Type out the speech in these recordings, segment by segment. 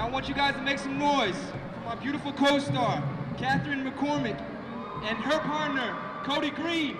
And I want you guys to make some noise for my beautiful co-star, Kathryn McCormick, and her partner, Cody Green.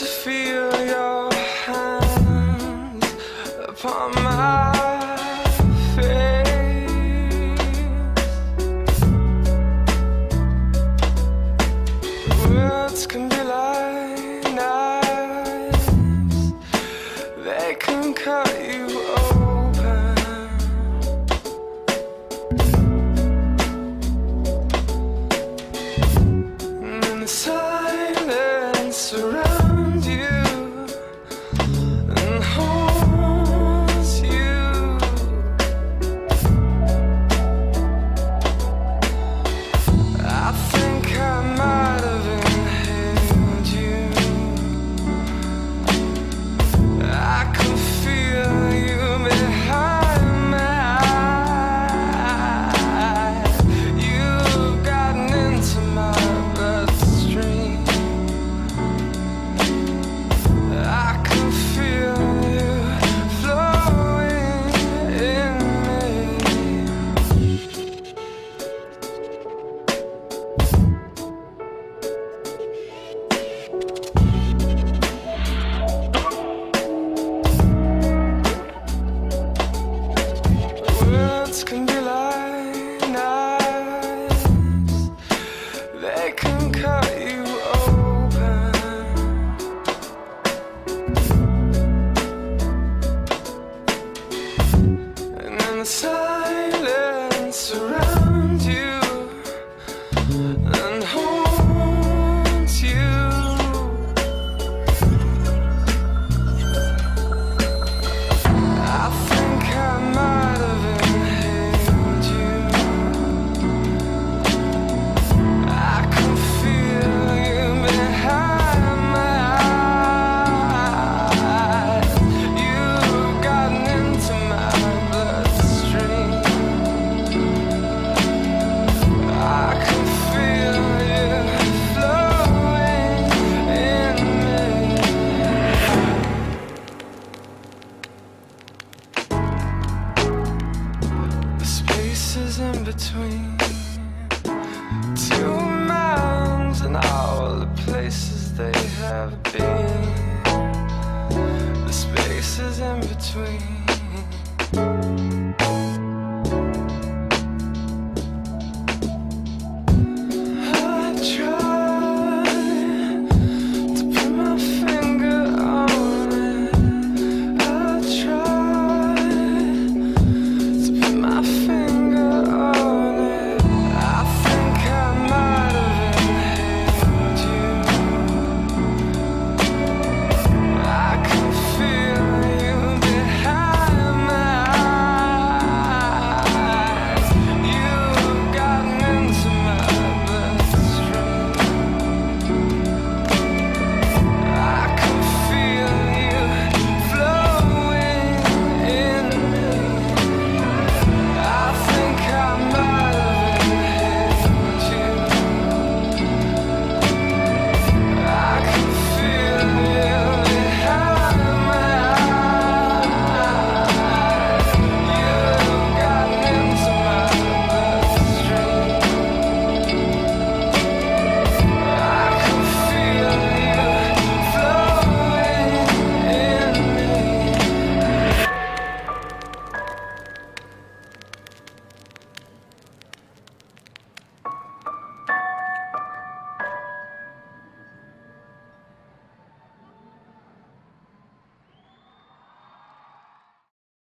to feel your hand upon my places in between. Two mounds and all the places they have been. The spaces in between.